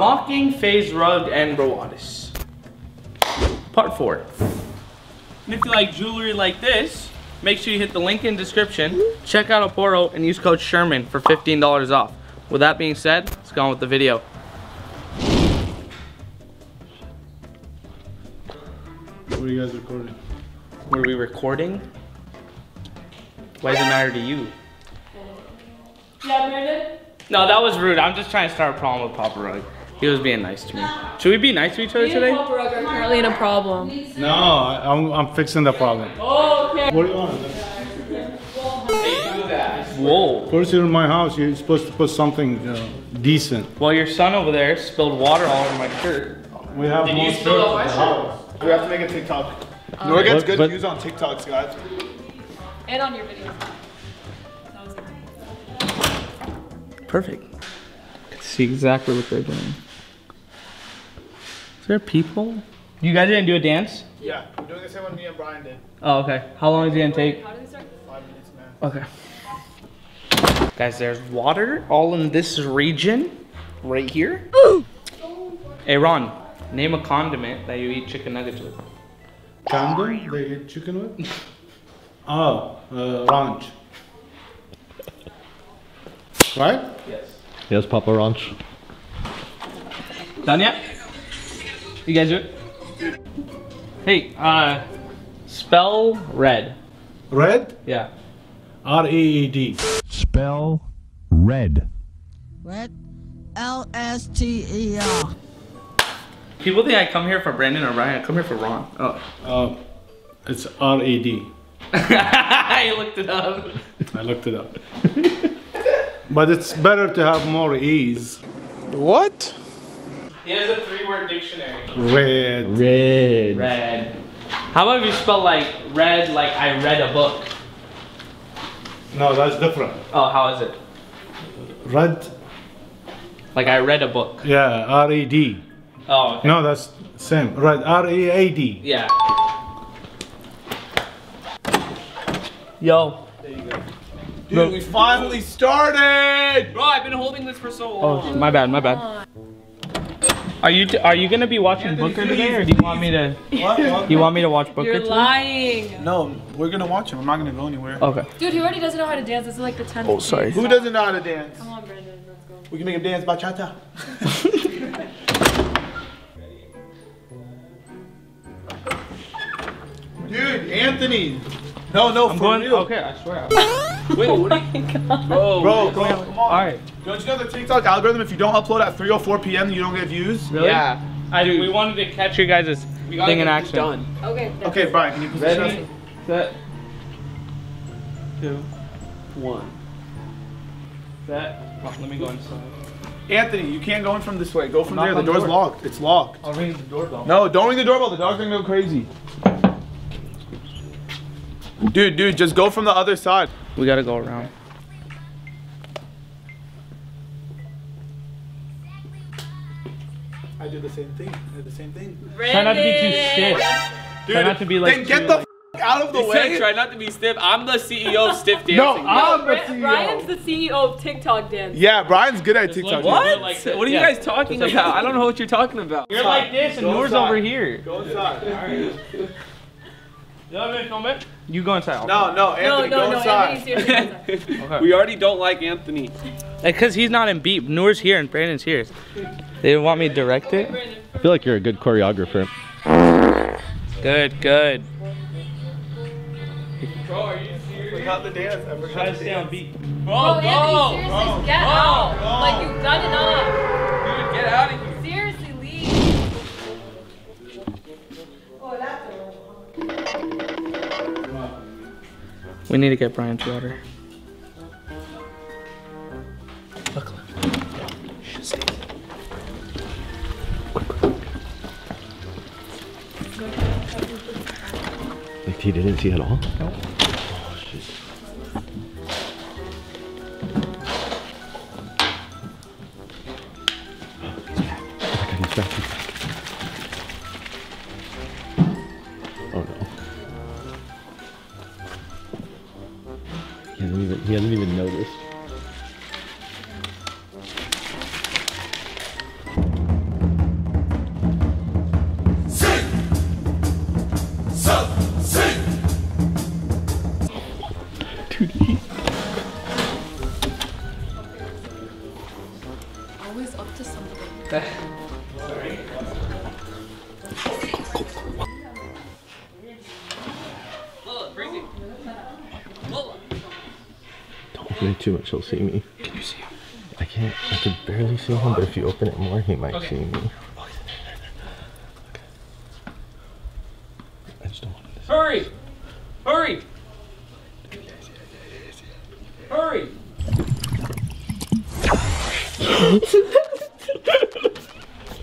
Mocking FaZe Rug and Brawadis. Part four. And if you like jewelry like this, make sure you hit the link in description. Check out Aporro and use code Sherman for $15 off. With that being said, let's go on with the video. What are you guys recording? Were we recording? Why does it matter to you? Yeah, Brandon? No, that was rude. I'm just trying to start a problem with Papa Rug. He was being nice to me. Should we be nice to each other Me and today? Papa Rug are currently in a problem. No, I, I'm, I'm fixing the problem. Oh, okay. What do you want? Whoa. First, you're in my house. You're supposed to put something uh, decent. Well, your son over there spilled water all over my shirt. We have Did more you spill shirts my at shirt? We have to make a TikTok. Noor gets good but- views on TikToks, guys. And on your video. That was Perfect. Can see exactly what they're doing. Is there people? You guys didn't do a dance? Yeah, we're doing the same one me and Brian did. Oh, okay. How long is it gonna take? How do we start? Five minutes, man. Okay. Guys, there's water all in this region, right here. hey, Ron, name a condiment that you eat chicken nuggets with. Condom? They eat chicken with? Oh, uh, ranch. Right? Yes. Yes, Papa Ranch. Done yet? You guys do it? Hey, uh, spell red. Red? Yeah. R E E D. Spell red. Red L S T E R. People think I come here for Brandon or Ryan. I come here for Ron. Oh. Uh, it's R E D. I looked it up. I looked it up. but it's better to have more E's. What? He has a three-word dictionary. Red. Red. Red. How about if you spell like red like I read a book? No, that's different. Oh, how is it? Red. Like I read a book. Yeah, R E D. Oh, okay. No, that's same. Red. R E A D. Yeah. Yo. There you go. Dude, we finally started! Bro, I've been holding this for so oh, long. Oh, my bad, my bad. Are you t- are you gonna be watching Booker today, or do you want me to? What? what? You want me to watch Booker You're today? lying. No, we're gonna watch him. I'm not gonna go anywhere. Okay. Dude, he already doesn't know how to dance. This is like the 10th. Oh, sorry. Who doesn't know how to dance? Come on, Brandon. Let's go. We can make him dance bachata. Dude, Anthony. No, no, I'm for going. real. Okay, I swear. Wait, what? Are you, oh bro, Bro, come on, come on. All right. Don't you know the TikTok algorithm? If you don't upload at 3 or 4 p.m., you don't get views. Really? Yeah. I, we wanted to catch you guys' We gotta thing in get this action. done. Okay. Okay, Brian, can you position Ready? us? Set. Two. One. Set. Oh, let me go inside. Anthony, you can't go in from this way. Go from Knock there. The the door's door. locked. It's locked. I'll ring the doorbell. No, don't ring the doorbell. The dog's gonna go crazy. Dude, dude, just go from the other side. We gotta go around. I do the same thing. I do the same thing. Try not to be too stiff. Dude, Try not to be like. then get too, the like- out of the You said way. try not to be stiff. I'm the CEO of stiff dancing. No, I'm the CEO. Brian's the CEO of TikTok dance. Yeah, Brian's good at Just TikTok. What? Like what are you guys talking about? I don't know what you're talking about. You're like this, and Go Noor's over here. Go inside. You want me to film it? You go inside. No, no, No, Anthony, no, go no. inside. Anthony's seriously we already don't like Anthony. Because he's not in beep. Noor's here and Brandon's here. They didn't want me to direct it. I feel like you're a good choreographer. Good, good. Bro, are you serious? Forgot the dance. I forgot Try to the stay dance. on beat. Bro, oh, Anthony, seriously, get out. Like, you've done enough. Dude, get out of here. We need to get Brian's water. Like he didn't see at all? Oh open it too much, he'll see me. Can you see him? I can't, I can barely see him, but if you open it more, he might see me. I just don't want him to Hurry! Hurry! Hurry!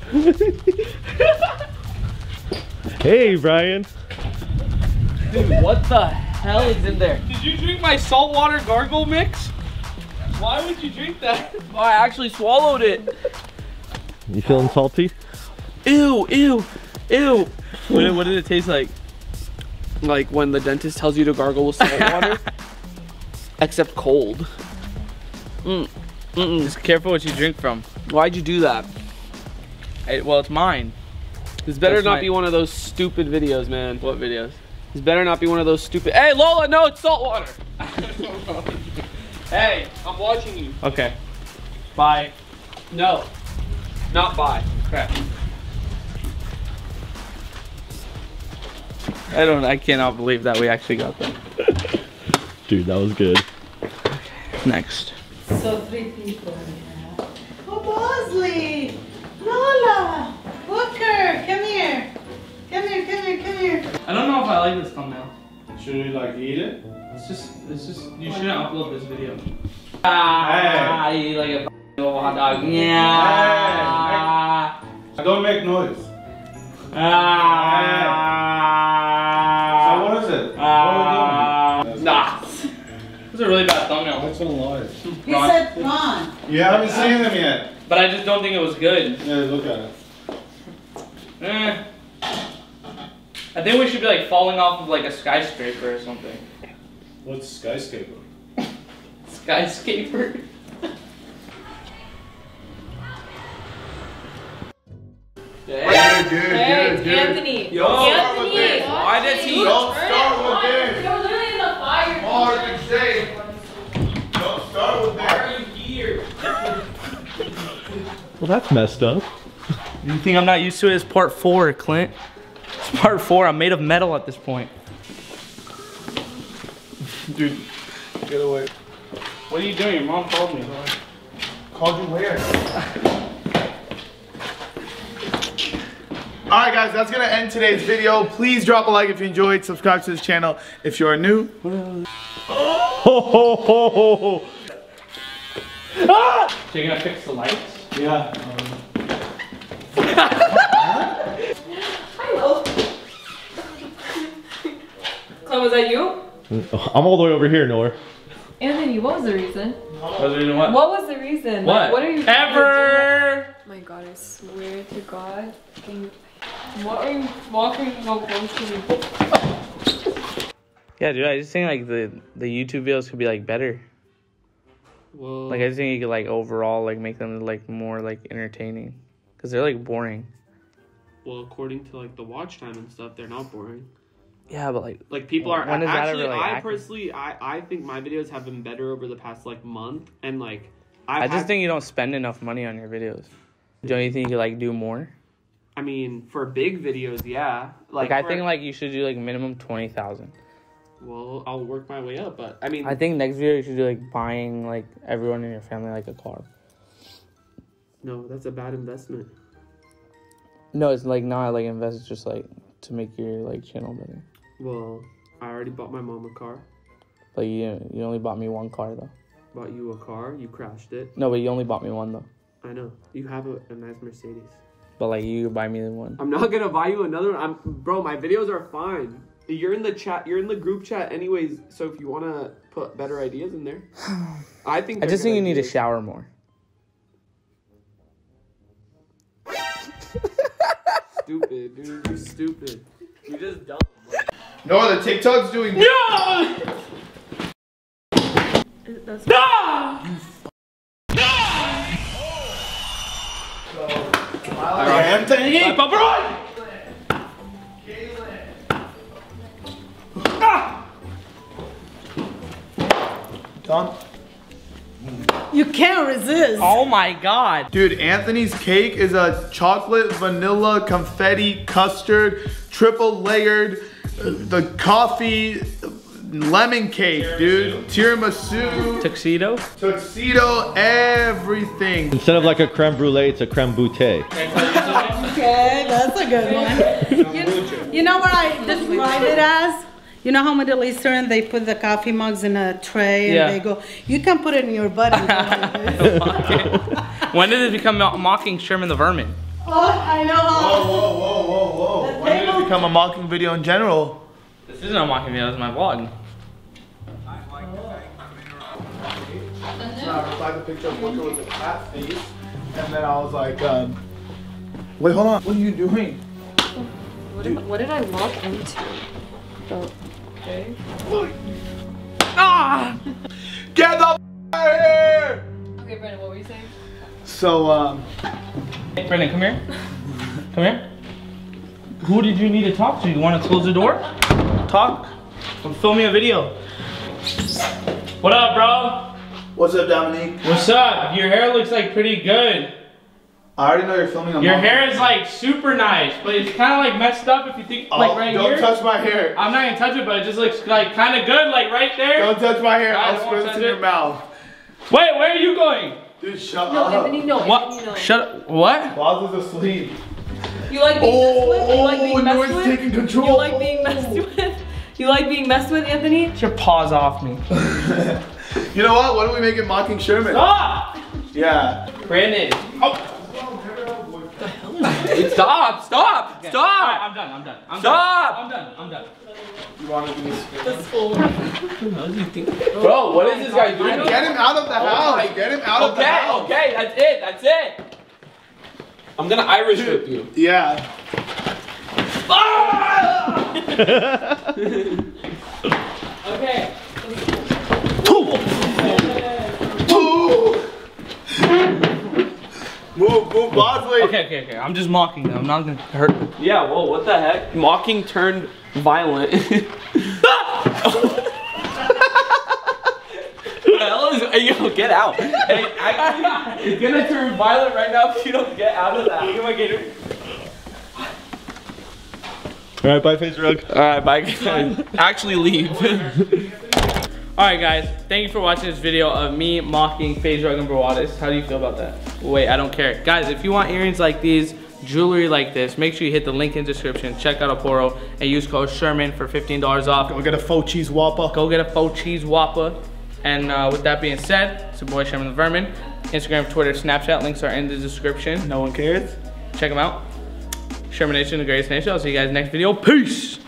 Hey, Brian. Dude, what the hell is in there? Did you drink my saltwater gargle mix? Why would you drink that? Oh, I actually swallowed it. You feeling salty? Ew, ew, ew. What did, what did it taste like? Like when the dentist tells you to gargle with salt water, except cold. Mm. Mm-mm. Just careful what you drink from. Why'd you do that? Hey, well, it's mine. This better That's not my- be one of those stupid videos, man. What videos? This better not be one of those stupid. Hey, Lola, no, it's salt water. hey, I'm watching you. Okay. Bye. No, not bye. Crap. I don't. I cannot believe that we actually got that. Dude, that was good. Next. So three people. Oh, Bosley! Lola! Booker! Come here! Come here, come here, come here. I don't know if I like this thumbnail. Should we like eat it? It's just. It's just. You shouldn't upload this video. Ah, you eat like a little hot dog. Yeah. Don't make noise. Ah. So what is it? Ah. what are you Nah. This is a really bad thumbnail. doing? That's a lie. He said Ron. You haven't seen them yet. But I just don't think it was good. Yeah, look at it. Eh. I think we should be like falling off of like a skyscraper or something. What's skyscraper? Skyscraper. Dude, dude, Hey, Anthony. Yo, Anthony. why does he- Don't start with this. You're literally in the fire. Hard to say. Don't start with Why that. are you here? Well, that's messed up. You think I'm not used to it? It's part four, Clint. It's part four. I'm made of metal at this point. Dude, get away. What are you doing? Your mom called me. Called you where? Alright guys, that's gonna end today's video. Please drop a like if you enjoyed. Subscribe to this channel if you are new. Ho ho ho ho ho. So you're gonna fix the lights? Yeah. Clem, was that you? I'm all the way over here, Noor. Anthony, what was the reason? Was it what? What was the reason? What? Like, what are you Ever? Oh my god, I swear to God. Can you... What are you walking so close to me? Yeah, dude. I just think like the the YouTube videos could be like better. Well, Like I just think you could like overall like make them like more like entertaining, cause they're like boring. well, according to like the watch time and stuff, they're not boring. Yeah, but like Like people are When is actually. I accurate? personally, I I think my videos have been better over the past like month, and like I've I just had- think you don't spend enough money on your videos. Don't you think you could like do more? I mean, for big videos, yeah. Like, Like, I for- think like you should do like minimum twenty thousand. Well, I'll work my way up, but I mean, I think next video you should do like buying like everyone in your family like a car. no, that's a bad investment. No, it's like not like invest. It's just like to make your like channel better. Well, I already bought my mom a car. But you you only bought me one car though. Bought you a car. You crashed it. No, but you only bought me one though. I know. You have a, a nice Mercedes. But like you buy me the one. I'm not gonna buy you another one. I'm, bro. My videos are fine. You're in the chat. You're in the group chat, anyways. So if you wanna put better ideas in there, I think. I just think you need to shower more. Stupid, dude. You're stupid. You're just dumb. No, the TikTok's doing No! no! No! no! So, All right, Anthony! Done. You can't resist. Oh my god. Dude, Anthony's cake is a chocolate, vanilla, confetti, custard, triple layered, the coffee, lemon cake, dude. Tiramisu, Tuxedo? tuxedo, everything. Instead of like a creme brulee, it's a creme bouteille. Okay, that's a good one. You, you know what I describe it as? You know how Middle Eastern they put the coffee mugs in a tray and Yeah. they go, you can put it in your butt. like this." when did it become mocking Sherman the Vermin? Oh, I know Whoa, whoa, whoa, whoa, whoa. When did it become a mocking video in general? This isn't a mocking video, it's my vlog. I replied the picture of Booker with a cat face, and then I was like, um, wait, hold on. What are you doing? What did, what did I walk into? Oh, okay. Ah! Get the f- out of here! Okay, Brandon, what were you saying? So, um, Hey, Brendan, come here. Come here. Who did you need to talk to? You want to close the door? Talk. I'm filming a video. What up, bro? what's up, Dominique? What's up? Your hair looks like pretty good. I already know you're filming a Your mocking- hair is like super nice, but it's kind of like messed up if you think Oh, like right don't here. touch my hair. I'm not gonna touch it, but it just looks like kind of good, like right there. Don't touch my hair. I I'll don't spit touch this in your mouth. Wait, where are you going? Dude, shut No, up. Anthony, no. Anthony, no. What? Shut up. What? Boz is asleep. You like being Oh, messed with? You like oh, being no messed with? taking control. You like being messed with? You like being messed with, Anthony? Get your paws off me. You know what? Why don't we make it mocking Sherman? Stop! Yeah. Brandon. Oh. Stop! Stop! Alright, Stop! I'm done. I'm done. I'm Stop! Done. I'm done. I'm done. You want to do this? Bro, what is this guy doing? Get him out of the house. Get him out of the Okay, house. okay, that's it, that's it. I'm gonna Irish whip you. Yeah. Ah! Okay. Ooh. Move, move, Bosley. Okay, okay, okay. I'm just mocking them. I'm not gonna hurt them. Yeah, whoa, what the heck? Mocking turned violent. What the hell is hey, yo, get out. Hey, actually, it's gonna turn violent right now if you don't get out of that. Look at my gator. All right, bye, FaZe Rug. Alright, bye guys. Actually leave. Alright guys, thank you for watching this video of me mocking FaZe Rug and Brawadis. How do you feel about that? Wait, I don't care. Guys, if you want earrings like these, jewelry like this, make sure you hit the link in the description, check out Aporro, and use code Sherman for $15 off. We'll get a faux cheese whopper. Go get a faux cheese whopper. And uh, with that being said, it's your boy Sherman the Vermin. Instagram, Twitter, Snapchat, links are in the description. No one cares. Check them out. Sherman Nation, the greatest nation. I'll see you guys next video. Peace!